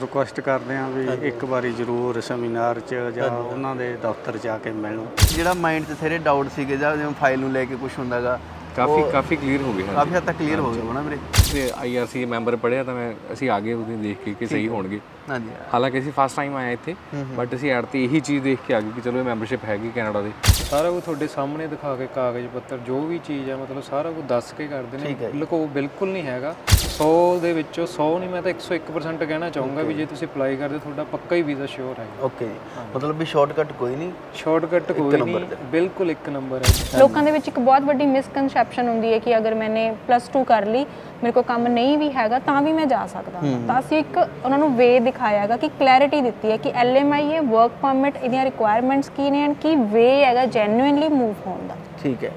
Request ਕਰਦੇ ਹਾਂ ਵੀ ਇੱਕ ਵਾਰੀ ਜ਼ਰੂਰ ਸੈਮੀਨਾਰ 'ਚ ਜਾਂ ਉਹਨਾਂ ਦੇ ਦਫ਼ਤਰ 'ਚ ਆ ਕੇ ਮਿਲਣ। ਜਿਹੜਾ ਮਾਈਂਡ 'ਚ ਸਾਰੇ ਡਾਊਟ ਸੀਗੇ ਜਾਂ ਜਿਵੇਂ ਫਾਈਲ ਨੂੰ ਲੈ ਕੇ ਕੁਝ ਹੁੰਦਾਗਾ ਕਾਫੀ ਕਾਫੀ ਕਲੀਅਰ ਹੋ ਗਿਆ ਕਾਫੀ ਹੱਦ ਤੱਕ ਕਲੀਅਰ ਹੋ ਗਿਆ ਹੋਣਾ ਵੀਰੇ। ਤੇ ਆਈਆਰਸੀ ਮੈਂਬਰ ਪੜਿਆ ਤਾਂ ਮੈਂ ਅਸੀਂ ਆ ਗਏ ਉਹਦੇ ਦੇਖ ਕੇ ਕਿ ਸਹੀ ਹੋਣਗੇ। ਹਾਂਜੀ। ਹਾਲਾਂਕਿ ਅਸੀਂ ਫਸਟ ਟਾਈਮ ਆਏ ਇੱਥੇ ਬਟ ਅਸੀਂ ਐਡ ਤੇ ਇਹੀ ਚੀਜ਼ ਦੇਖ ਕੇ ਆ ਗਏ ਕਿ ਚਲੋ ਇਹ ਮੈਂਬਰਸ਼ਿਪ ਹੈਗੀ ਕੈਨੇਡਾ ਦੇ। ਸਾਰਾ ਕੁਝ ਤੁਹਾਡੇ ਸਾਹਮਣੇ ਦਿਖਾ ਕੇ ਕਾਗਜ਼ ਪੱਤਰ ਜੋ ਵੀ ਚੀਜ਼ ਹੈ ਮਤਲਬ ਸਾਰਾ ਕੁਝ ਦੱਸ ਕੇ ਕਰਦੇ ਨੇ। ਲੁਕੋ ਬਿਲਕੁਲ ਨਹੀਂ ਹੈਗਾ। 100 ਦੇ ਵਿੱਚੋਂ 100 ਨਹੀਂ ਮੈਂ ਤਾਂ 101% ਕਹਿਣਾ ਚਾਹੂੰਗਾ ਵੀ ਜੇ ਤੁਸੀਂ ਅਪਲਾਈ ਕਰਦੇ ਤੁਹਾਡਾ ਪੱਕਾ ਹੀ ਵੀਜ਼ਾ ਸ਼ੋਰ ਹੈ ਓਕੇ ਜੀ ਮਤਲਬ ਵੀ ਸ਼ਾਰਟਕਟ ਕੋਈ ਨਹੀਂ ਸ਼ਾਰਟਕਟ ਕੋਈ ਨਹੀਂ ਬਿਲਕੁਲ ਇੱਕ ਨੰਬਰ ਹੈ। ਲੋਕਾਂ ਦੇ ਵਿੱਚ ਇੱਕ ਬਹੁਤ ਵੱਡੀ ਮਿਸਕਨਸੈਪਸ਼ਨ ਹੁੰਦੀ ਹੈ ਕਿ ਅਗਰ ਮੈਨੇ ਪਲੱਸ 2 ਕਰ ਲਈ ਮੇਰੇ ਕੋਲ ਕੰਮ ਨਹੀਂ ਵੀ ਹੈਗਾ ਤਾਂ ਵੀ ਮੈਂ ਜਾ ਸਕਦਾ। ਤਾਂ ਅਸੀਂ ਇੱਕ ਉਹਨਾਂ ਨੂੰ ਵੇ ਦਿਖਾਇਆ ਹੈਗਾ ਕਿ ਕਲੈਰਿਟੀ ਦਿੱਤੀ ਹੈ ਕਿ ਐਲਐਮਆਈ ਹੈ ਵਰਕ ਪਰਮਿਟ ਇਹਦੀਆਂ ਰਿਕੁਆਇਰਮੈਂਟਸ ਕੀ ਨੇ ਐਂਡ ਕੀ ਵੇ ਹੈਗਾ ਜੈਨੂਇਨਲੀ ਮੂਵ ਹੋਣ ਦਾ। ਠੀਕ ਹੈ।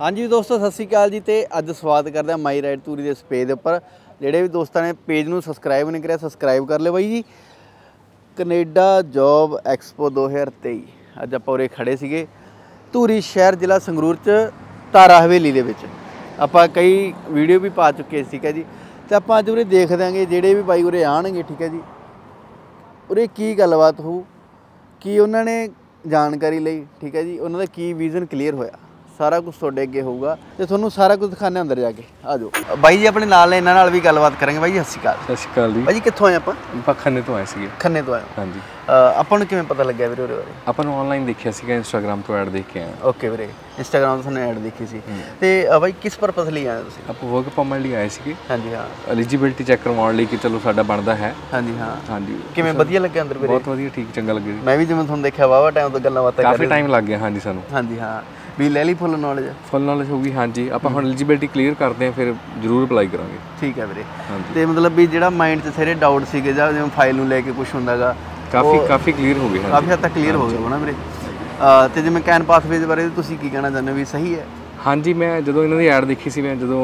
ਹਾਂਜੀ ਦੋਸਤੋ, ਸਤਿ ਸ਼੍ਰੀ ਅਕਾਲ ਜੀ ਤੇ ਅੱਜ ਸਵਾਗਤ ਕਰਦੇ ਹਾਂ ਮਾਈ ਰਾਈਡ ਟੂਰੀ ਦੇ ਇਸ ਪੇਜ ਦੇ ਉੱਪਰ। ਜਿਹੜੇ ਵੀ ਦੋਸਤਾਂ ਨੇ ਪੇਜ ਨੂੰ ਸਬਸਕ੍ਰਾਈਬ ਨਹੀਂ ਕਰਿਆ ਸਬਸਕ੍ਰਾਈਬ ਕਰ ਲਿਓ ਬਾਈ ਜੀ। ਕੈਨੇਡਾ ਜੌਬ ਐਕਸਪੋ 2023 ਅੱਜ ਆਪਾਂ ਉਰੇ ਖੜੇ ਸੀਗੇ। ਧੂਰੀ ਸ਼ਹਿਰ ਜ਼ਿਲ੍ਹਾ ਸੰਗਰੂਰ ਚ ਤਾਰਾ ਹਵੇਲੀ ਦੇ ਵਿੱਚ। ਆਪਾਂ ਕਈ ਵੀਡੀਓ ਵੀ ਪਾ ਚੁੱਕੇ ਸੀ ਠੀਕ ਜੀ। ਤੇ ਆਪਾਂ ਅੱਜ ਉਰੇ ਦੇਖ ਦਿਆਂਗੇ ਜਿਹੜੇ ਵੀ ਬਾਈ ਉਰੇ ਆਣਗੇ ਠੀਕ ਹੈ ਜੀ। ਉਰੇ ਕੀ ਗੱਲਬਾਤ ਹੋਊ, ਕੀ ਉਹਨਾਂ ਨੇ ਜਾਣਕਾਰੀ ਲਈ, ਠੀਕ ਹੈ ਜੀ। ਉਹਨਾਂ ਦਾ ਕੀ ਵਿਜ਼ਨ ਕਲੀਅਰ ਹੋਇਆ। ਸਾਰਾ ਕੁਝ ਤੁਹਾਡੇ ਅੱਗੇ ਹੋਊਗਾ ਤੇ ਤੁਹਾਨੂੰ ਸਾਰਾ ਕੁਝ ਦਿਖਾਣੇ ਅੰਦਰ ਜਾ ਕੇ। ਆ ਜਾਓ। ਬਾਈ ਜੀ ਆਪਣੇ ਨਾਲ ਇਹਨਾਂ ਨਾਲ ਵੀ ਗੱਲਬਾਤ ਕਰਾਂਗੇ ਬਾਈ ਜੀ ਸਤਿ ਸ਼੍ਰੀ ਅਕਾਲ। ਸਤਿ ਸ਼੍ਰੀ ਅਕਾਲ ਜੀ। ਬਾਈ ਜੀ ਕਿੱਥੋਂ ਆਏ ਆਪਾਂ? ਆਪਾਂ ਖੰਨੇ ਤੋਂ ਆਏ ਸੀਗੇ। ਖੰਨੇ ਤੋਂ ਆਏ। ਹਾਂਜੀ। ਆਪਾਂ ਨੂੰ ਕਿਵੇਂ ਪਤਾ ਲੱਗਿਆ ਵੀਰੇ ਉਹਦੇ ਬਾਰੇ? ਆਪਾਂ ਨੂੰ ਆਨਲਾਈਨ ਦੇਖਿਆ ਸੀਗਾ ਇੰਸਟਾਗ੍ਰam ਤੋਂ ਐਡ ਦੇਖ ਕੇ ਆਏ ਓਕੇ ਵੀਰੇ ਇੰਸਟਾਗ੍ਰਾਮ ਤੋਂ ਤੁਹਾਨੂੰ ਐਡ ਦੇਖੀ ਸੀ। ਤੇ ਬਾਈ ਕਿਸ ਪਰਪਸ ਲਈ ਆਏ ਤੁਸੀਂ? ਆਪਾਂ ਵਰਕ ਪਰਮਿਟ ਲਈ ਆਏ ਸੀਗੇ। ਹਾਂਜੀ ਹਾਂ। ਐਲੀਜੀਬਿਲਟੀ ਚੈੱਕ ਕਰਵਾਉਣ ਲਈ ਕਿ ਚਲੋ ਸਾਡਾ ਬਣਦਾ ਹੈ। ਹਾਂਜੀ ਹਾਂ। ਹਾਂਜੀ। ਕਿਵੇਂ ਵਧੀਆ ਲੱਗਿਆ ਅੰਦਰ ਵੀਰੇ? ਬਹੁਤ ਵਧੀਆ ਠੀਕ ਚੰਗਾ ਲੱਗਿਆ ਜੀ। ਮੈਂ ਵੀ ਜਿਵੇਂ ਤੁਹਾਨੂੰ ਦੇਖਿਆ ਵਾਵਾ ਟਾਈਮ ਤੋਂ ਗੱਲਾਂ ਬਾਤਾਂ ਕਰ ਕਾਫੀ ਟਾਈਮ ਲੱਗ ਗਿਆ ਹਾਂਜੀ ਸਾਨੂੰ। ਹਾਂਜੀ ਹਾਂ। ਵੀ ਲੈ ਲਈ ਫੁੱਲ ਨੌਲੇਜ ਫੁੱਲ ਨੌਲੇਜ ਹੋਊਗੀ ਹਾਂਜੀ। ਆਪਾਂ ਹੁਣ ਐਲੀਜੀਬਿਲਟੀ ਕਲੀਅਰ ਕਰਦੇ ਹਾਂ ਫਿਰ ਜ਼ਰੂਰ ਅਪਲਾਈ ਕਰਾਂਗੇ। ਠੀਕ ਹੈ ਵੀਰੇ। ਤੇ ਮਤਲਬ ਵੀ ਜਿਹੜਾ ਮਾਈਂਡ 'ਚ ਸਾਰੇ ਡਾਊਟ ਸੀਗੇ ਜਾਂ ਜਿਵੇਂ ਫਾਈਲ ਨੂੰ ਲੈ ਕੇ ਕੁਝ ਹੁੰਦਾਗਾ ਕਾਫੀ ਕਾਫੀ ਕਲੀਅਰ ਹੋ ਗਏ ਹਾਂਜੀ। ਕਾਫੀ ਹੱਦ ਤੱਕ ਕਲੀਅਰ ਹੋ ਗਿਆ ਹੋਣਾ ਵੀਰੇ। ਤੇ ਜਿਵੇਂ ਕੈਨ ਪਾਥਵੇਜ਼ ਬਾਰੇ ਤੁਸੀਂ ਕੀ ਕਹਿਣਾ ਚਾਹੁੰਦੇ ਹੋ ਵੀ ਸਹੀ ਹੈ? ਹਾਂਜੀ ਮੈਂ ਜਦੋਂ ਇਹਨਾਂ ਦੀ ਐਡ ਦੇਖੀ ਸੀ ਮੈਂ ਜਦੋਂ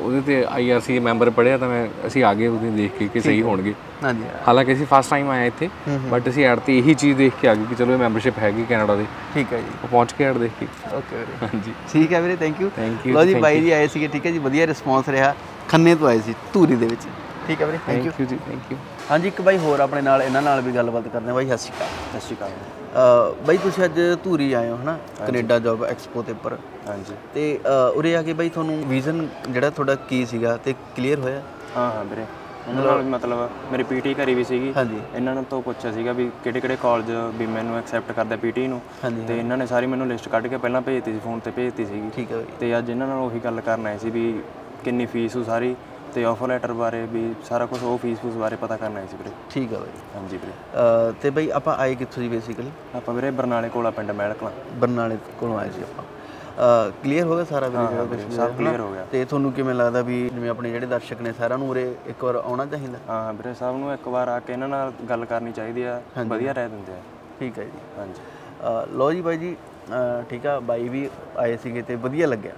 ਉਹਦੇ ਤੇ ਆਈਆਰਸੀ ਮੈਂਬਰ ਪੜਿਆ ਤਾਂ ਮੈਂ ਅਸੀਂ ਆ ਗਏ ਉਹਦੇ ਦੇਖ ਕੇ ਕਿ ਸਹੀ ਹੋਣਗੇ। ਹਾਂਜੀ। ਹਾਲਾਂਕਿ ਅਸੀਂ ਫਸਟ ਟਾਈਮ ਆਏ ਇੱਥੇ ਬਟ ਅਸੀਂ ਐਡ ਤੇ ਇਹੀ ਚੀਜ਼ ਦੇਖ ਕੇ ਆ ਗਏ ਕਿ ਚਲੋ ਇਹ ਮੈਂਬਰਸ਼ਿਪ ਹੈਗੀ ਕੈਨੇਡਾ ਦੀ। ਠੀਕ ਹੈ ਜੀ। ਉਹ ਪਹੁੰਚ ਕੇ ਐਡ ਦੇਖ ਕੇ। ਓਕੇ ਵੀਰੇ ਹਾਂਜੀ। ਠੀਕ ਹੈ ਵੀਰੇ ਥੈਂਕ ਯੂ ਲੋ ਜੀ ਬਾਈ ਜੀ ਆਏ ਸੀਗੇ ਠੀਕ ਹੈ ਜੀ ਵਧੀਆ ਰਿਸਪੌਂਸ ਰਿਹਾ। ਖੰਨੇ ਤੋਂ ਆਏ ਸੀ ਧੂਰੀ ਦੇ ਵਿੱਚ। ਠੀਕ ਹੈ ਵੀਰੇ thank you ji thank you ਹਾਂਜੀ ਇੱਕ ਬਾਈ ਹੋਰ ਆਪਣੇ ਨਾਲ ਇਹਨਾਂ ਨਾਲ ਵੀ ਗੱਲਬਾਤ ਕਰਦੇ ਹਾਂ। ਬਾਈ ਸਤਿ ਸ਼੍ਰੀ ਅਕਾਲ। ਸਤਿ ਸ਼੍ਰੀ ਅਕਾਲ। ਬਾਈ ਤੁਸੀਂ ਅੱਜ ਧੂਰੀ ਆਏ ਹੋ ਹਨਾ? ਕੈਨੇਡਾ ਜੌਬ ਐਕਸਪੋ ਦੇ ਉੱਪਰ। ਹਾਂਜੀ। ਤੇ ਉਰੇ ਆ ਕੇ ਬਾਈ ਤੁਹਾਨੂੰ ਵਿਜ਼ਨ ਜਿਹੜਾ ਤੁਹਾਡਾ ਕੀ ਸੀਗਾ ਤੇ ਕਲੀਅਰ ਹੋਇਆ? ਹਾਂ ਹਾਂ ਵੀਰੇ। ਉਹਨਾਂ ਨਾਲ ਮਤਲਬ ਮੇਰੀ ਪੀਟੀ ਘਰੀ ਵੀ ਸੀਗੀ। ਹਾਂਜੀ। ਇਹਨਾਂ ਨੂੰ ਤੋਂ ਪੁੱਛਿਆ ਸੀਗਾ ਵੀ ਕਿਹੜੇ ਕਿਹੜੇ ਕਾਲਜ ਵੀ ਮੈਨੂੰ ਐਕਸੈਪਟ ਕਰਦਾ ਪੀਟੀ ਨੂੰ। ਤੇ ਇਹਨਾਂ ਨੇ ਸਾਰੀ ਮੈਨੂੰ ਲਿਸਟ ਕੱਢ ਕੇ ਪਹਿਲਾਂ ਭੇਜਤੀ ਸੀ ਫੋਨ ਤੇ ਭੇਜਤੀ ਸੀਗੀ। ਠੀਕ ਹੈ ਤੇ ਅੱਜ ਇਹਨਾਂ ਨਾਲ ਉਹੀ ਗੱਲ ਕਰਨ ਆਏ ਸੀ ਵੀ ਕਿੰਨੀ ਫੀਸ ਉਹ ਸਾਰੀ ਤੇ ਆਫਰ ਲੈਟਰ ਬਾਰੇ ਵੀ ਸਾਰਾ ਕੁਝ ਉਹ ਫੀਸ ਫੂਸ ਬਾਰੇ ਪਤਾ ਕਰਨਾ ਸੀ ਵੀਰੇ। ਠੀਕ ਹੈ ਬਾਈ। ਹਾਂਜੀ ਵੀਰੇ। ਤੇ ਬਾਈ ਆਪਾਂ ਆਏ ਕਿੱਥੋਂ ਜੀ ਬੇਸਿਕਲੀ ਆਪਾਂ ਵੀਰੇ ਬਰਨਾਲੇ ਕੋਲਾ ਪਿੰਡ ਮਹਿਲਕਲਾਂ ਬਰਨਾਲੇ ਕੋਲੋਂ ਆਏ ਸੀ ਆਪਾਂ। ਕਲੀਅਰ ਹੋ ਗਿਆ ਸਾਰਾ ਵੀਰੇ ਸਭ ਕਲੀਅਰ ਹੋ ਗਿਆ। ਤੇ ਤੁਹਾਨੂੰ ਕਿਵੇਂ ਲੱਗਦਾ ਵੀ ਜਿਵੇਂ ਆਪਣੇ ਜਿਹੜੇ ਦਰਸ਼ਕ ਨੇ ਸਾਰਿਆਂ ਨੂੰ ਉਰੇ ਇੱਕ ਵਾਰ ਆਉਣਾ ਚਾਹੀਦਾ? ਹਾਂ ਹਾਂ ਵੀਰੇ ਸਭ ਨੂੰ ਇੱਕ ਵਾਰ ਆ ਕੇ ਇਹਨਾਂ ਨਾਲ ਗੱਲ ਕਰਨੀ ਚਾਹੀਦੀ ਆ ਵਧੀਆ ਰਹਿ ਦਿੰਦੇ ਆ। ਠੀਕ ਹੈ ਜੀ। ਹਾਂਜੀ। ਲਓ ਜੀ ਬਾਈ ਜੀ ਠੀਕ ਆ ਬਾਈ ਵੀ ਆਏ ਸੀਗੇ ਤੇ ਵਧੀਆ ਲੱਗਿਆ।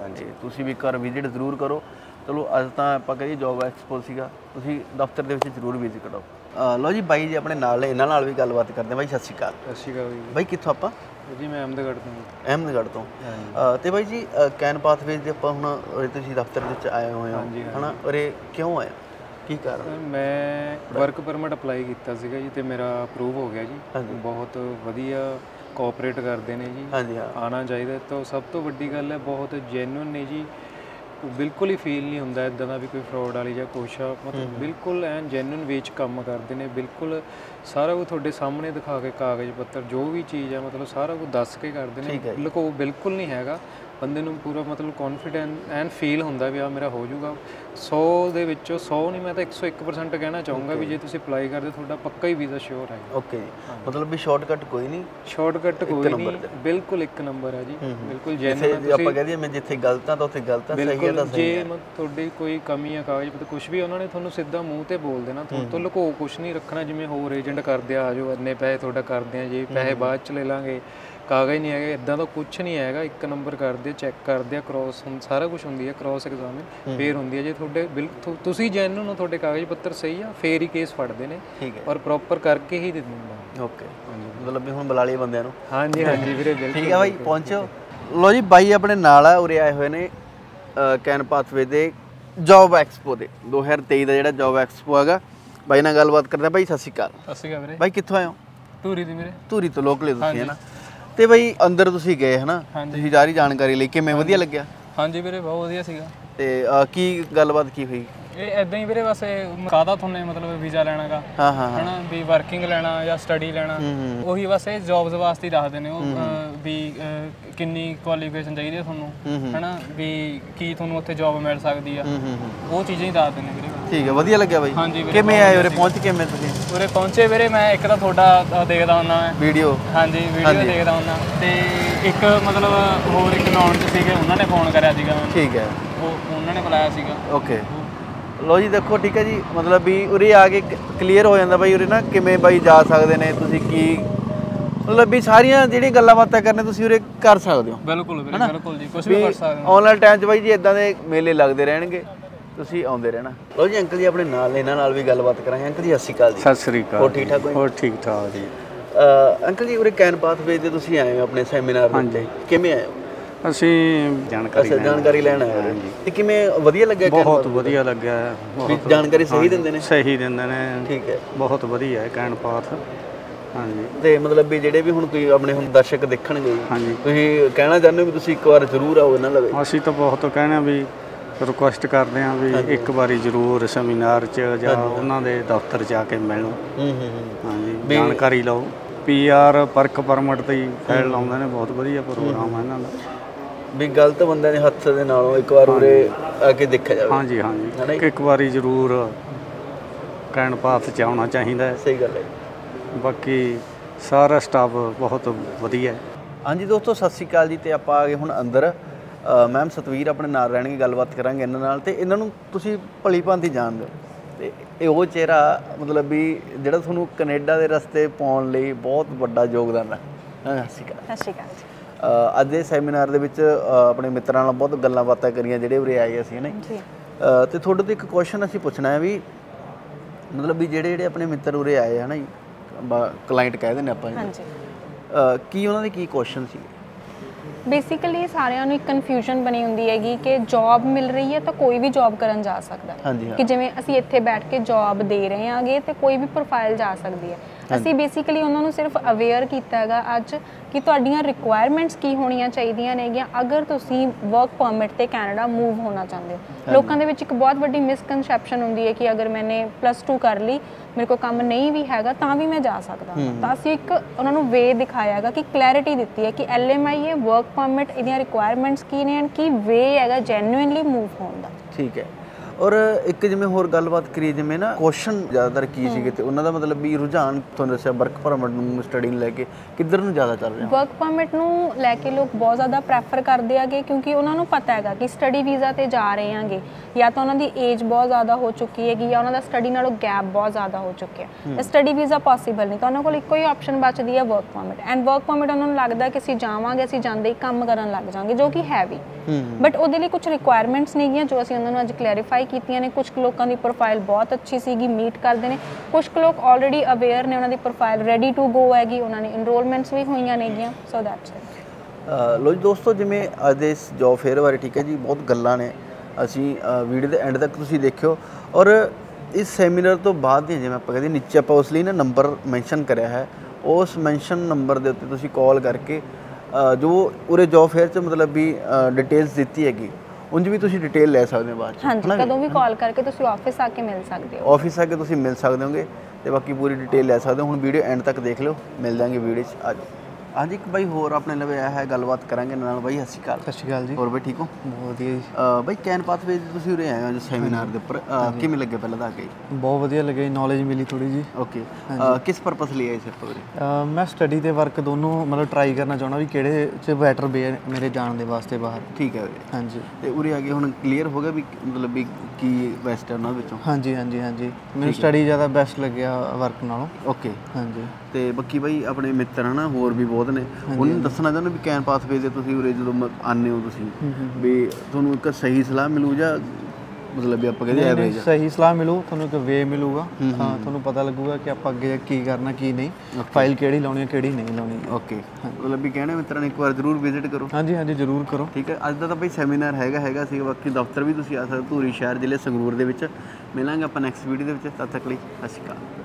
ਹਾਂਜੀ। ਤੁਸੀਂ ਵੀ ਇੱਕ ਵਾਰ ਵਿਜ਼ਿਟ ਜ਼ਰੂਰ ਕਰੋ। ਚਲੋ ਅੱਜ ਤਾਂ ਆਪਾਂ ਕਹੀਏ ਜੌਬ ਐਕਸਪੋ ਸੀਗਾ ਤੁਸੀਂ ਦਫ਼ਤਰ ਦੇ ਵਿੱਚ ਜ਼ਰੂਰ ਵਿਜ਼ਿਟ ਕਰੋ। ਲਓ ਜੀ ਬਾਈ ਜੀ ਆਪਣੇ ਨਾਲ ਇਹਨਾਂ ਨਾਲ ਵੀ ਗੱਲਬਾਤ ਕਰਦੇ ਹਾਂ। ਬਾਈ ਸਤਿ ਸ਼੍ਰੀ ਅਕਾਲ। ਸਤਿ ਸ਼੍ਰੀ ਅਕਾਲ ਜੀ। ਬਾਈ ਕਿੱਥੋਂ ਆਪਾਂ? ਜੀ ਮੈਂ ਅਹਿਮਦਗੜ੍ਹ ਤੋਂ। ਅਹਿਮਦਗੜ੍ਹ ਤੋਂ। ਤੇ ਬਾਈ ਜੀ ਕੈਨ ਪਾਥਵੇਜ਼ ਦੇ ਆਪਾਂ ਹੁਣ ਉਰੇ ਤੁਸੀਂ ਦਫ਼ਤਰ ਦੇ ਵਿੱਚ ਆਏ ਹੋਏ ਹੋ। ਹਨਾ? ਉਰੇ ਕਿਉਂ ਆਏ? ਕੀ ਕਾਰਨ? ਮੈਂ ਵਰਕ ਪਰਮਿਟ ਅਪਲਾਈ ਕੀਤਾ ਸੀਗਾ ਜੀ ਤੇ ਮੇਰਾ ਅਪਰੂਵ ਹੋ ਗਿਆ ਜੀ। ਬਹੁਤ ਵਧੀਆ ਕੋਆਪਰੇਟ ਕਰਦੇ ਨੇ ਜੀ। ਹਾਂਜੀ ਹਾਂ। ਆਣਾ ਚਾਹੀਦਾ ਤਾਂ ਸਭ ਤੋਂ ਵੱਡੀ ਗੱਲ ਹੈ ਬਹੁਤ ਜੈਨੂਇਨ ਨੇ ਜੀ। ਬਿਲਕੁਲ ਹੀ ਫੀਲ ਨਹੀਂ ਹੁੰਦਾ ਇਦਾਂ ਦਾ ਵੀ ਕੋਈ ਫਰਾਡ ਵਾਲੀ ਜਾਂ ਕੁਛ ਆ। ਮਤਲਬ ਬਿਲਕੁਲ ਐਨ ਜੈਨੂਇਨ ਵੇਚ ਕੰਮ ਕਰਦੇ ਨੇ। ਬਿਲਕੁਲ ਸਾਰਾ ਕੁਝ ਤੁਹਾਡੇ ਸਾਹਮਣੇ ਦਿਖਾ ਕੇ ਕਾਗਜ਼ ਪੱਤਰ ਜੋ ਵੀ ਚੀਜ਼ ਹੈ ਮਤਲਬ ਸਾਰਾ ਕੁਝ ਦੱਸ ਕੇ ਕਰਦੇ ਨੇ। ਲੁਕੋ ਬਿਲਕੁਲ ਨਹੀਂ ਹੈਗਾ। ਬੰਦੇ ਨੂੰ ਪੂਰਾ ਮਤਲਬ ਕੌਨਫੀਡੈਂਟ ਐਨ ਫੀਲ ਹੁੰਦਾ ਵੀ ਆ ਮੇਰਾ ਹੋ ਜਾਊਗਾ। 100 ਦੇ ਵਿੱਚੋਂ 100 ਨਹੀਂ ਮੈਂ ਤਾਂ 101% ਕਹਿਣਾ ਚਾਹੂੰਗਾ ਵੀ ਜੇ ਤੁਸੀਂ ਅਪਲਾਈ ਕਰਦੇ ਤੁਹਾਡਾ ਪੱਕਾ ਹੀ ਵੀਜ਼ਾ ਸ਼ੋਰ ਹੈ। ਓਕੇ ਜੀ ਮਤਲਬ ਵੀ ਸ਼ਾਰਟਕਟ ਕੋਈ ਨਹੀਂ ਸ਼ਾਰਟਕਟ ਕੋਈ ਨਹੀਂ ਬਿਲਕੁਲ ਇੱਕ ਨੰਬਰ ਹੈ ਜੀ। ਬਿਲਕੁਲ ਜਿੱਥੇ ਜੈਨੂਇਨ ਜੇ ਆਪਾਂ ਕਹਦੇ ਮੈਂ ਜਿੱਥੇ ਗਲਤ ਤਾਂ ਉੱਥੇ ਗਲਤ ਸਹੀ ਆ ਤਾਂ ਸਹੀ ਜੇ ਮ- ਤੁਹਾਡੀ ਕੋਈ ਕਮੀ ਆ ਕਾਗਜ਼ ਪੱਤਰ ਕੁਝ ਵੀ ਉਹਨਾਂ ਨੇ ਤੁਹਾਨੂੰ ਸਿੱਧਾ ਮੂੰਹ ਤੇ ਬੋਲ ਦੇਣਾ ਤੁਹਾਡੇ ਤੋਂ ਲੁਕੋ ਕੁਝ ਨਹੀਂ ਰੱਖਣਾ ਜਿਵੇਂ ਹੋਰ ਏਜੰਟ ਕਰਦੇ ਆ ਆਜੋ ਇੰਨੇ ਪੈਸੇ ਤੁਹਾਡਾ ਕਰਦੇ ਆ ਜੇ ਪੈਸੇ ਬਾਅਦ ਚ ਲੈ ਲਾਂਗੇ। ਕਾਗਜ਼ ਨਹੀਂ ਹੈਗੇ ਇਦਾਂ ਦਾ ਕੁਝ ਨਹੀਂ ਹੈਗਾ ਇੱਕ ਨੰਬਰ ਕਰਦੇ ਚੈੱਕ ਕਰਦੇ ਆ ਕ੍ਰਾਸ ਸਾਰਾ ਕੁਝ ਹੁੰਦੀ ਹੈ ਕ੍ਰਾਸ ਐਗਜ਼ਾਮਿਨ ਫੇਰ ਹੁੰਦੀ ਹੈ ਜੇ ਤੁਹਾਡੇ ਬਿਲਕੁਲ ਤੁਸੀਂ ਜੈਨੂਨ ਹੋ ਤੁਹਾਡੇ ਕਾਗਜ਼ ਪੱਤਰ ਸਹੀ ਆ ਫੇਰ ਹੀ ਕੇਸ ਫੜਦੇ ਨੇ ਠੀਕ ਹੈ। ਔਰ ਪ੍ਰੋਪਰ ਕਰਕੇ ਹੀ ਦਿੰਦੇ ਨੇ। ਓਕੇ ਮਤਲਬ ਵੀ ਹੁਣ ਬੁਲਾ ਬੰਦਿਆਂ ਨੂੰ। ਹਾਂਜੀ ਹਾਂਜੀ ਵੀਰੇ ਬਿਲਕੁਲ ਠੀਕ ਹੈ ਬਾਈ ਪਹੁੰਚੋ। ਲੋ ਜੀ ਬਾਈ ਆਪਣੇ ਨਾਲ ਆ ਉਰੇ ਆਏ ਹੋਏ ਨੇ ਕੈਨ ਪਾਥਵੇ ਦੇ ਜੌਬ ਐਕਸਪੋ ਦੇ। 2023 ਦਾ ਜਿਹੜਾ ਜੌਬ ਐਕਸਪੋ ਹੈਗਾ ਬਾਈ ਨਾਲ ਗੱਲਬਾਤ ਕਰਦੇ ਬਾਈ ਸਤਿ ਸ਼੍ਰੀ ਅਕਾਲ। ਸਤਿ ਸ਼੍ਰੀ ਅਕਾਲ ਵੀਰੇ। ਬਾਈ ਕਿੱਥੋਂ ਆਏ ਹੋ? ਧੂਰੀ ਦੀ ਵੀਰੇ। ਧੂਰੀ ਤੋਂ ਲੋਕਲੇ ਤੁਸੀਂ ਹੈ ਨਾ? ਤੇ ਬਾਈ ਅੰਦਰ ਤੁਸੀਂ ਗਏ ਹਨਾ? ਤੁਸੀਂ ਸਾਰੀ ਜਾਣਕਾਰੀ ਲਈ ਕਿਵੇਂ ਵਧੀਆ ਲੱਗਿਆ? ਹਾਂਜੀ ਵੀਰੇ ਬਹੁਤ ਵਧੀਆ ਸੀਗਾ। ਤੇ ਅਹ, ਕੀ ਗੱਲਬਾਤ ਕੀ ਹੋਈ? ਇਹ ਐਦਾਂ ਹੀ ਵੀਰੇ ਬਸ ਇਹ ਕਾਹਦਾ ਤੁਹਾਨੂੰ ਮਤਲਬ ਵੀਜ਼ਾ ਲੈਣਾਗਾ ਹਾਂ ਹਾਂ ਹਾਂ। ਹਨਾ ਵੀ ਵਰਕਿੰਗ ਲੈਣਾ ਜਾਂ ਸਟੱਡੀ ਲੈਣਾ? ਉਹੀ ਬਸ ਇਹ ਜੌਬਸ ਵਾਸਤੇ ਹੀ ਦੱਸਦੇ ਨੇ ਉਹ ਅਹ, ਵੀ ਅਹ, ਕਿੰਨੀ ਕੁਆਲੀਫਿਕੇਸ਼ਨ ਚਾਹੀਦੀ ਹੈ ਤੁਹਾਨੂੰ ਹਨਾ ਵੀ ਕੀ ਤੁਹਾਨੂੰ ਉੱਥੇ ਜੌਬ ਮਿਲ ਸਕਦੀ ਆ। ਹੂੰ ਹੂੰ ਹੂੰ। ਉਹ ਚੀਜ਼ਾਂ ਹੀ ਦੱਸਦੇ ਨੇ ਵੀਰੇ। ਠੀਕ ਹੈ ਵਧੀਆ ਲੱਗਿਆ ਬਾਈ। ਹਾਂਜੀ ਵੀਰੇ, ਕਿਵੇਂ ਆਏ ਉਰੇ? ਪਹੁੰਚ ਕਿਵੇਂ ਤੁਸੀਂ? ਉਰੇ ਪਹੁੰਚੇ ਵੀਰੇ ਮੈਂ ਇੱਕ ਤਾਂ ਤੁਹਾਡਾ ਦੇਖਦਾ ਹੁੰਦਾ ਮੈਂ। ਵੀਡੀਓ। ਹਾਂਜੀ ਵੀਡੀਓ ਦੇਖਦਾ ਹੁੰਦਾ। ਤੇ ਇੱਕ ਮਤਲਬ ਹੋਰ ਇੱਕ ਨੌਨ ਚ ਸੀਗੇ ਉਹਨਾਂ ਨੇ ਫੋਨ ਕਰਿਆ ਸੀਗਾ। ਮੈਨੂੰ ਠੀਕ ਹੈ। ਉਹ ਉਹਨਾਂ ਨੇ ਬੁਲਾਇਆ ਸੀਗਾ। ਓਕੇ। ਲੋ ਜੀ ਦੇਖੋ ਠੀਕ ਹੈ ਜੀ। ਮਤਲਬ ਵੀ ਉਰੇ ਆ ਕੇ ਕਲੀਅਰ ਹੋ ਜਾਂਦਾ ਬਾਈ ਉਰੇ ਨਾ ਕਿਵੇਂ ਬਾਈ ਜਾ ਸਕਦੇ ਨੇ ਤੁਸੀਂ ਕੀ ਮਤਲਬ ਵੀ ਸਾਰੀਆਂ ਜਿਹੜੀਆਂ ਗੱਲਾਂ ਬਾਤਾਂ ਕਰਨੇ ਤੁਸੀਂ ਉਰੇ ਕਰ ਸਕਦੇ ਹੋ। ਬਿਲਕੁਲ ਬਿਲਕੁਲ ਜੀ ਕੁਝ ਵੀ ਕਰ ਸਕਦੇ ਆਨਲਾਈਨ ਟਾਈਮ 'ਚ ਬਾਈ ਜੀ ਇਦਾਂ ਦੇ ਮੇਲੇ ਲੱਗਦੇ ਰਹਿਣਗੇ। ਤੁਸੀਂ ਆਉਂਦੇ ਰਹਿਣਾ। ਲੋ ਜੀ ਅੰਕਲ ਜੀ ਆਪਣੇ ਨਾਲ ਇਹਨਾਂ ਨਾਲ ਵੀ ਗੱਲਬਾਤ ਕਰਾਂਗੇ। ਅੰਕਲ ਜੀ ਸਤਿ ਸ਼੍ਰੀ ਅਕਾਲ ਜੀ। ਸਤਿ ਸ੍ਰੀ ਅਕਾਲ ਹੋਰ ਠੀਕ ਠਾਕ ਹੋ ਜੀ? ਹੋਰ ਠੀਕ ਠਾਕ ਜੀ ਅੰਕਲ ਜੀ ਉਰੇ ਕੈਨ ਪਾਥਵੇਜ ਦੇ ਤੁਸੀਂ ਆਏ ਹੋ ਆਪਣੇ ਸੈਮੀਨਾਰ ਦੇ ਕਿਵੇਂ ਆਏ ਹੋ? ਅਸੀਂ ਜਾਣਕਾਰੀ ਅੱਛਾ ਜਾਣਕਾਰੀ ਲੈਣ ਆਏ ਹੋ। ਤੇ ਕਿਵੇਂ ਵਧੀਆ ਲੱਗਿਆ ਬਹੁਤ ਵਧੀਆ ਲੱਗਿਆ। ਬਹੁਤ ਜਾਣਕਾਰੀ ਸਹੀ ਦਿੰਦੇ ਨੇ? ਸਹੀ ਦਿੰਦੇ ਨੇ। ਠੀਕ ਹੈ। ਬਹੁਤ ਵਧੀਆ ਹੈ ਕਹਿਣ ਪਾਥ ਹਾਂਜੀ। ਤੇ ਮਤਲਬ ਵੀ ਜਿਹੜੇ ਵੀ ਹੁਣ ਕੋਈ ਆਪਣੇ ਹੁਣ ਦਰਸ਼ਕ ਦੇਖਣਗੇ ਜੀ, ਹਾਂਜੀ। ਤੁਸੀਂ ਕਹਿਣਾ ਚਾਹੁੰਦੇ ਹੋ ਵੀ ਤੁਸੀਂ ਇੱਕ ਵਾਰ ਜ਼ਰੂਰ ਆਓ ਇਹਨਾਂ ਲਵੇ ਅਸੀਂ ਤਾਂ ਬਹੁਤ ਕਹਿੰਦੇ ਆ ਵੀ ਰਿਕੁਐਸਟ ਕਰਦੇ ਆ ਵੀ ਇੱਕ ਵਾਰੀ ਜ਼ਰੂਰ ਸੈਮੀਨਾਰ 'ਚ ਜਾਂ ਉਹਨਾਂ ਦੇ ਦਫ਼ਤਰ ਆ ਕੇ ਮਿਲੋ। ਹੂੰ ਹੂੰ ਹੂੰ। ਹਾਂਜੀ ਜਾਣਕਾਰੀ ਲਓ। ਪੀਆਰ ਪਰਕ ਪਰਮਿਟ ਤੇ ਹੀ ਫਾਈਲ ਲਾਉਂਦੇ ਨੇ ਬਹੁਤ ਵਧੀਆ ਪ੍ਰੋਗਰਾਮ ਹੈ ਇਹਨਾਂ ਦਾ। ਵੀ ਗਲਤ ਬੰਦਿਆਂ ਦੇ ਹੱਥ ਦੇ ਨਾਲੋਂ ਇੱਕ ਵਾਰ ਉਰੇ ਆ ਕੇ ਦੇਖਿਆ ਜਾਵੇ। ਹਾਂਜੀ ਹਾਂਜੀ। ਇੱਕ ਵਾਰੀ ਜ਼ਰੂਰ ਕਹਿਣ ਪਾਥ 'ਚ ਆਉਣਾ ਚਾਹੀਦਾ ਹੈ। ਸਹੀ ਗੱਲ ਹੈ। ਬਾਕੀ ਸਾਰਾ ਸਟਾਫ ਬਹੁਤ ਵਧੀਆ ਹੈ। ਹਾਂਜੀ ਦੋਸਤੋ ਸਤਿ ਸ਼੍ਰੀ ਅਕਾਲ ਜੀ ਤੇ ਆਪਾਂ ਆ ਗਏ ਹੁਣ ਅੰਦਰ। ਮੈਮ ਸਤਵੀਰ ਆਪਣੇ ਨਾਲ ਰਹਿਣਗੇ ਗੱਲਬਾਤ ਕਰਾਂਗੇ ਇਹਨਾਂ ਨਾਲ ਤੇ ਇਹਨਾਂ ਨੂੰ ਤੁਸੀਂ ਭਲੀ ਭਾਂਤੀ ਜਾਣਦੇ ਹੋ। ਤੇ ਇਹ ਉਹ ਚਿਹਰਾ ਮਤਲਬ ਵੀ ਜਿਹੜਾ ਤੁਹਾਨੂੰ ਕੈਨੇਡਾ ਦੇ ਰਸਤੇ ਪਾਉਣ ਲਈ ਬਹੁਤ ਵੱਡਾ ਯੋਗਦਾਨ ਹੈ। ਸਤਿ ਸ਼੍ਰੀ ਅਕਾਲ। ਸਤਿ ਸ਼੍ਰੀ ਅਕਾਲ ਅੱਜ ਦੇ ਸੈਮੀਨਾਰ ਦੇ ਵਿੱਚ ਆਪਣੇ ਮਿੱਤਰਾਂ ਨਾਲ ਬਹੁਤ ਗੱਲਾਂ ਬਾਤਾਂ ਕਰੀਆਂ ਜਿਹੜੇ ਉਰੇ ਆਏ ਅਸੀਂ ਨੇ ਜੀ? ਤੇ ਤੁਹਾਡੇ ਤੋਂ ਇੱਕ ਕੁਐਸਚਨ ਅਸੀਂ ਪੁੱਛਣਾ ਹੈ ਵੀ ਮਤਲਬ ਵੀ ਜਿਹੜੇ ਜਿਹੜੇ ਆਪਣੇ ਮਿੱਤਰ ਉਰੇ ਆਏ ਹਨ ਜੀ? ਕਲਾਇੰਟ ਕਹਿੰਦੇ ਨੇ ਆਪਾਂ ਹਾਂਜੀ। ਕੀ ਉਹਨਾਂ ਦੇ ਕੀ ਕੁਐਸਚਨ ਸੀ ਬੇਸਿਕਲੀ ਸਾਰਿਆਂ ਨੂੰ ਇੱਕ ਕਨਫਿਊਜ਼ਨ ਬਣੀ ਹੁੰਦੀ ਹੈਗੀ ਕਿ ਜੌਬ ਮਿਲ ਰਹੀ ਹੈ ਤਾਂ ਕੋਈ ਵੀ ਜੌਬ ਕਰਨ ਜਾ ਸਕਦਾ ਕਿ ਜਿਵੇਂ ਅਸੀਂ ਇੱਥੇ ਬੈਠ ਕੇ ਜੌਬ ਦੇ ਰਹੇ ਹਾਂਗੇ ਤੇ ਕੋਈ ਵੀ ਪ੍ਰੋਫਾਈਲ ਜਾ ਸਕਦੀ ਹੈ। ਅਸੀਂ ਬੇਸਿਕਲੀ ਉਹਨਾਂ ਨੂੰ ਸਿਰਫ ਅਵੇਅਰ ਕੀਤਾ ਹੈਗਾ ਅੱਜ ਕਿ ਤੁਹਾਡੀਆਂ ਰਿਕੁਆਇਰਮੈਂਟਸ ਕੀ ਹੋਣੀਆਂ ਚਾਹੀਦੀਆਂ ਨੇਗੀਆਂ ਅਗਰ ਤੁਸੀਂ ਵਰਕ ਪਰਮਿਟ ਤੇ ਕੈਨੇਡਾ ਮੂਵ ਹੋਣਾ ਚਾਹੁੰਦੇ ਹੋ। ਲੋਕਾਂ ਦੇ ਵਿੱਚ ਇੱਕ ਬਹੁਤ ਵੱਡੀ ਮਿਸਕਨਸੈਪਸ਼ਨ ਹੁੰਦੀ ਹੈ ਕਿ ਅਗਰ ਮੈਨੇ ਪਲੱਸ 2 ਕਰ ਲਈ ਮੇਰੇ ਕੋਲ ਕੰਮ ਨਹੀਂ ਵੀ ਹੈਗਾ ਤਾਂ ਵੀ ਮੈਂ ਜਾ ਸਕਦਾ ਹਾਂ। ਤਾਂ ਅਸੀਂ ਇੱਕ ਉਹਨਾਂ ਨੂੰ ਵੇ ਦਿਖਾਇਆ ਹੈਗਾ ਕਿ ਕਲੈਰਿਟੀ ਦਿੱਤੀ ਹੈ ਕਿ ਐਲਐਮਆਈ ਹੈ ਵਰਕ ਪਰਮਿਟ ਇਹਦੀਆਂ ਰਿਕੁਆਇਰਮੈਂਟਸ ਕੀ ਨੇ ਐਂਡ ਕੀ ਵੇ ਹੈਗਾ ਜੈਨੂਇਨਲੀ ਮੂਵ ਹੋਣ ਦਾ। ਠੀਕ ਹੈ। ਔਰ ਇੱਕ ਜਿਵੇਂ ਹੋਰ ਗੱਲਬਾਤ ਕਰੀ ਜਿਵੇਂ ਨਾ ਕੁਐਸਚਨ ਜ਼ਿਆਦਾਤਰ ਕੀ ਸੀਗੇ ਤੇ ਉਹਨਾਂ ਦਾ ਮਤਲਬ ਵੀ ਰੁਝਾਨ ਤੁਹਾਨੂੰ ਦੱਸਿਆ ਵਰਕ ਪਰਮਿਟ ਨੂੰ ਸਟੱਡੀ ਨੂੰ ਲੈ ਕੇ ਕਿੱਧਰ ਨੂੰ ਜ਼ਿਆਦਾ ਚੱਲ ਰਿਹਾ? ਵਰਕ ਪਰਮਿਟ ਨੂੰ ਲੈ ਕੇ ਲੋਕ ਬਹੁਤ ਜ਼ਿਆਦਾ ਪ੍ਰੈਫਰ ਕਰਦੇ ਆਗੇ ਕਿਉਂਕਿ ਉਹਨਾਂ ਨੂੰ ਪਤਾ ਹੈਗਾ ਕਿ ਸਟੱਡੀ ਵੀਜ਼ਾ ਤੇ ਜਾ ਰਹੇ ਆਂਗੇ ਜਾਂ ਤਾਂ ਉਹਨਾਂ ਦੀ ਏਜ ਬਹੁਤ ਜ਼ਿਆਦਾ ਹੋ ਚੁੱਕੀ ਹੈਗੀ ਜਾਂ ਉਹਨਾਂ ਦਾ ਸਟੱਡੀ ਨਾਲੋਂ ਗੈਪ ਬਹੁਤ ਜ਼ਿਆਦਾ ਹੋ ਚੁੱਕਿਆ। ਹੈ। ਸਟੱਡੀ ਵੀਜ਼ਾ ਪੋਸੀਬਲ ਨਹੀਂ ਤਾਂ ਉਹਨਾਂ ਕੋਲ ਇੱਕੋ ਹੀ ਆਪਸ਼ਨ ਬਚਦੀ ਹੈ work permit and work permit ਉਹਨਾਂ ਨੂੰ ਲੱਗਦਾ ਕਿ ਅਸੀਂ ਜਾਵਾਂਗੇ ਅਸੀਂ ਜਾਂਦੇ ਹੀ ਕੰਮ ਕਰਨ ਲੱਗ ਜਾਵਾਂਗੇ ਜੋ ਕਿ ਹੈ ਵੀ। ਬਟ ਉਹਦੇ ਲਈ ਕੁਝ ਰਿਕੁਆਇਰਮੈਂਟਸ ਨੇਗੀਆਂ ਜੋ ਅਸੀਂ ਉਹਨਾਂ ਨੂੰ ਅੱਜ ਕਲੈਰੀਫਾਈ ਕੀਤੀਆਂ ਨੇ। ਕੁਝ ਲੋਕਾਂ ਦੀ ਪ੍ਰੋਫਾਈਲ ਬਹੁਤ ਅੱਛੀ ਸੀਗੀ ਮੀਟ ਕਰਦੇ ਨੇ। ਕੁਝ ਲੋਕ ਆਲਰੇਡੀ ਅਵੇਅਰ ਨੇ ਉਹਨਾਂ ਦੀ ਪ੍ਰੋਫਾਈਲ ਰੈਡੀ ਟੂ ਗੋ ਹੈਗੀ ਉਹਨਾਂ ਨੇ ਇਨਰੋਲਮੈਂਟਸ ਵੀ ਹੋਈਆਂ ਨੇਗੀਆਂ। ਸੋ ਦੈਟਸ ਇਟ ਲੋ ਜੀ ਦੋਸਤੋ ਜਿਵੇਂ ਅੱਜ ਦੇ ਇਸ ਜੌਬ ਫੇਅਰ ਬਾਰੇ ਠੀਕ ਹੈ ਜੀ ਬਹੁਤ ਗੱਲਾਂ ਨੇ। ਅਸੀਂ ਵੀਡੀਓ ਦੇ ਐਂਡ ਤੱਕ ਤੁਸੀਂ ਦੇਖਿਓ। ਔਰ ਇਸ ਸੈਮੀਨਾਰ ਤੋਂ ਬਾਅਦ ਜਿਵੇਂ ਆਪਾਂ ਕਹਿੰਦੇ ਨੀਚੇ ਆਪਾਂ ਉਸ ਲਈ ਨਾ ਨੰਬਰ ਮੈਂਸ਼ਨ ਕਰਿਆ ਹੈ। ਉਸ ਮੈਂਸ਼ਨ ਨੰਬਰ ਦੇ ਉੱਤੇ ਤੁਸੀਂ ਕਾਲ ਕਰਕੇ ਜੋ ਉਰੇ ਜੌਬ ਫੇਅਰ 'ਚ ਮਤਲਬ ਵੀ ਡਿਟੇਲਸ ਦਿੱਤੀ ਹੈਗੀ ਉਂਝ ਵੀ ਤੁਸੀਂ ਡਿਟੇਲ ਲੈ ਸਕਦੇ ਹੋ ਬਾਅਦ 'ਚ ਹਾਂਜੀ ਕਦੋਂ ਵੀ ਕਾਲ ਕਰਕੇ ਤੁਸੀਂ ਆਫਿਸ ਆ ਕੇ ਮਿਲ ਸਕਦੇ ਹੋ। ਆਫਿਸ ਆ ਕੇ ਤੁਸੀਂ ਮਿਲ ਸਕਦੇ ਹੋਗੇ ਤੇ ਬਾਕੀ ਪੂਰੀ ਡਿਟੇਲ ਲੈ ਸਕਦੇ ਹੋ। ਹੁਣ ਵੀਡੀਓ ਐਂਡ ਤੱਕ ਦੇਖ ਲਿਓ ਮਿਲ ਜਾਾਂਗੇ ਵੀਡੀਓ 'ਚ ਅੱਜ। ਅੱਜ ਇੱਕ ਬਾਈ ਹੋਰ ਆਪਣੇ ਲਵੇ ਆਇਆ ਹੈ ਗੱਲਬਾਤ ਕਰਾਂਗੇ ਨਾਲ ਬਾਈ ਸਤਿ ਸ਼੍ਰੀ ਅਕਾਲ। ਸਤਿ ਸ਼੍ਰੀ ਅਕਾਲ ਜੀ। ਹੋਰ ਬਾਈ ਠੀਕ ਹੋ? ਬਹੁਤ ਵਧੀਆ ਜੀ। ਬਾਈ ਕੈਨ ਪਾਥਵੇ ਤੁਸੀਂ ਉਰੇ ਆਏ ਹੋ ਜੋ ਸੈਮੀਨਾਰ ਦੇ ਉੱਪਰ। ਕਿਵੇਂ ਲੱਗੇ ਪਹਿਲਾਂ ਤਾਂ ਆ ਕੇ? ਬਹੁਤ ਵਧੀਆ ਲੱਗਿਆ ਨੌਲੇਜ ਮਿਲੀ ਥੋੜੀ ਜੀ। ਓਕੇ ਕਿਸ ਪਰਪਸ ਲਈ ਆਏ ਸਿਰਫ ਉਰੇ? ਮੈਂ ਸਟੱਡੀ ਤੇ ਵਰਕ ਦੋਨੋਂ ਮਤਲਬ ਟਰਾਈ ਕਰਨਾ ਚਾਹੁੰਦਾ ਵੀ ਕਿਹੜੇ ਚ ਬੈਟਰ ਹੈ ਮੇਰੇ ਜਾਣ ਦੇ ਵਾਸਤੇ ਬਾਹਰ। ਠੀਕ ਹੈ ਹਾਂਜੀ। ਤੇ ਉਰੇ ਆ ਕੇ ਹੁਣ ਕਲੀਅਰ ਹੋ ਗਿਆ ਵੀ ਮਤਲਬ ਵੀ ਕੀ ਬੈਸਟ ਹੈ ਉਹਨਾਂ ਵਿੱਚੋਂ? ਹਾਂਜੀ ਹਾਂਜੀ ਹਾਂਜੀ। ਮੈਨੂੰ ਸਟੱਡੀ ਜ਼ਿਆਦਾ ਬੈਸਟ ਲੱਗਿਆ ਵਰਕ ਨਾਲੋਂ। ਓਕੇ ਹਾਂਜੀ। ਤੇ ਬਾਕੀ ਬਾਈ ਆਪਣੇ ਮਿੱਤਰ ਹਨਾ ਹੋਰ ਵੀ ਬਹੁਤ ਨੇ। ਉਹਨਾਂ ਨੂੰ ਦੱਸਣਾ ਚਾਹੁੰਦੇ ਵੀ ਕੈਨ ਪਾਥਵੇ ਤੇ ਤੁਸੀਂ ਉਰੇ ਜਦੋਂ ਆਉਂਦੇ ਹੋ ਤੁਸੀਂ। ਵੀ ਤੁਹਾਨੂੰ ਇੱਕ ਸਹੀ ਸਲਾਹ ਮਿਲੂ ਜਾਂ ਮਤਲਬ ਵੀ ਆਪਾਂ ਕਹਿੰਦੇ ਐਵਰੇਜ ਸਹੀ ਸਲਾਹ ਮਿਲੂ ਤੁਹਾਨੂੰ ਇੱਕ ਵੇ ਮਿਲੂਗਾ। ਹਾਂ ਤੁਹਾਨੂੰ ਪਤਾ ਲੱਗੂਗਾ ਕਿ ਆਪਾਂ ਅੱਗੇ ਕੀ ਕਰਨਾ ਕੀ ਨਹੀਂ। ਫਾਈਲ ਕਿਹੜੀ ਲਾਉਣੀ ਹੈ ਕਿਹੜੀ ਨਹੀਂ ਲਾਉਣੀ। ਓਕੇ। ਮਤਲਬ ਵੀ ਕਹਿਣੇ ਮਿੱਤਰਾਂ ਨੇ ਇੱਕ ਵਾਰ ਜ਼ਰੂਰ ਵਿਜ਼ਿਟ ਕਰੋ। ਹਾਂਜੀ ਹਾਂਜੀ ਜ਼ਰੂਰ ਕਰੋ। ਠੀਕ ਹੈ ਅੱਜ ਦਾ ਤਾਂ ਭਾਈ ਸੈਮੀਨਾਰ ਹੈਗਾ ਹੈਗਾ ਸੀ। ਬਾਕੀ ਦਫ਼ਤਰ ਵੀ ਤੁਸੀਂ ਆ ਸਕਦੇ ਧੂਰੀ ਸ਼ਹਿਰ ਜ਼ਿਲ੍ਹੇ ਸੰਗਰੂਰ ਦੇ ਵਿੱਚ। ਮਿਲਾਂਗੇ ਆਪਾਂ ਨੈਕਸਟ ਵੀਡੀਓ ਦੇ ਵਿੱਚ। ਤਦ ਤੱਕ ਲਈ ਸਤਿ ਸ਼੍ਰੀ ਅਕਾਲ।